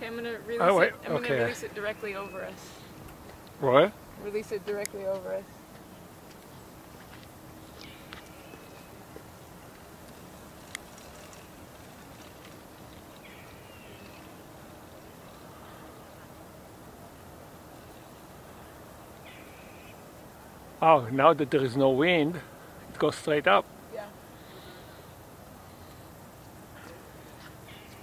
Okay, I'm gonna release Oh, it. I'm okay. gonna release it directly over us. What? Release it directly over us. Oh, now that there is no wind, it goes straight up. Yeah. Where is it?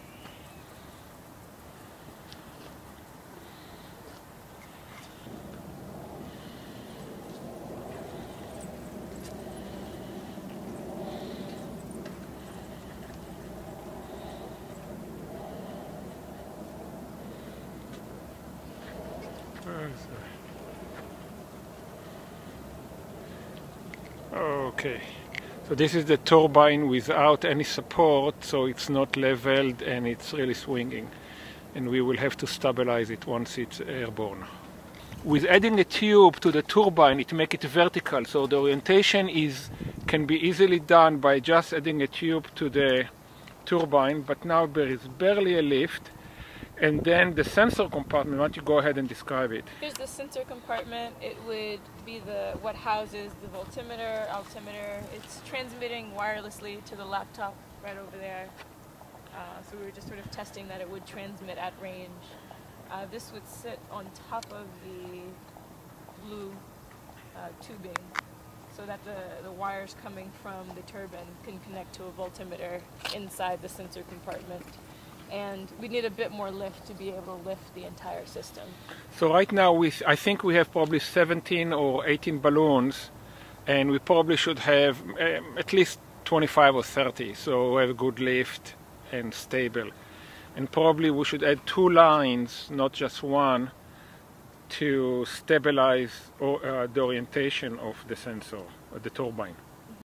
Okay, so this is the turbine without any support, so it's not leveled and it's really swinging. And we will have to stabilize it once it's airborne. With adding a tube to the turbine, it makes it vertical, so the orientation is can be easily done by just adding a tube to the turbine. But now there is barely a lift, and then the sensor compartment. Why don't you go ahead and describe it? Here's the sensor compartment. It would be the what houses the voltimeter, altimeter. It's transmitting wirelessly to the laptop right over there. Uh, so we were just sort of testing that it would transmit at range. Uh, this would sit on top of the blue uh, tubing so that the, the wires coming from the turbine can connect to a voltimeter inside the sensor compartment. And we need a bit more lift to be able to lift the entire system. So right now, we I think we have probably 17 or 18 balloons, and we probably should have um, at least 25 or 30, so we have a good lift and stable. And probably we should add two lines, not just one, to stabilize or, uh, the orientation of the sensor, uh, the turbine.